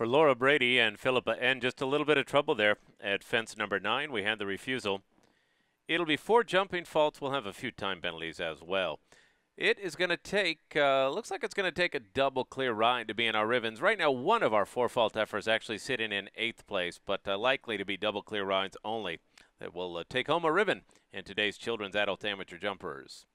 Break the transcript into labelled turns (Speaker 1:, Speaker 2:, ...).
Speaker 1: for Laura Brady and Felippa N, just a little bit of trouble there at fence number nine. We had the refusal. It'll be four jumping faults. We'll have a few time penalties as well. It is going to take, uh, looks like it's going to take a double clear ride to be in our ribbons. Right now, one of our four fault efforts actually sitting in eighth place, but uh, likely to be double clear rides only that will uh, take home a ribbon in today's Children's Adult Amateur Jumpers.